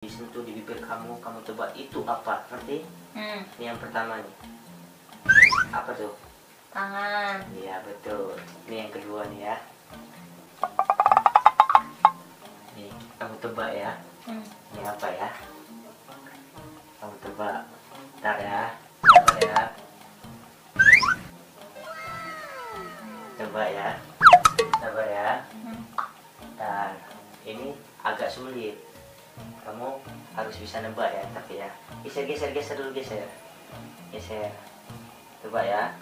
disentuh di bibir kamu kamu tebak itu apa? Ngerti? Hmm, ini yang pertama nih. Apa tuh? Tangan. iya betul. Ini yang kedua nih ya. Nih kamu tebak ya. Hmm, ini apa ya? Kamu tebak ntar ya. Sabar ya. Coba ya. Sabar ya. Hmm. ntar ini agak sulit kamu harus bisa nebak ya tapi ya. Geser geser geser dulu geser. Geser. Coba ya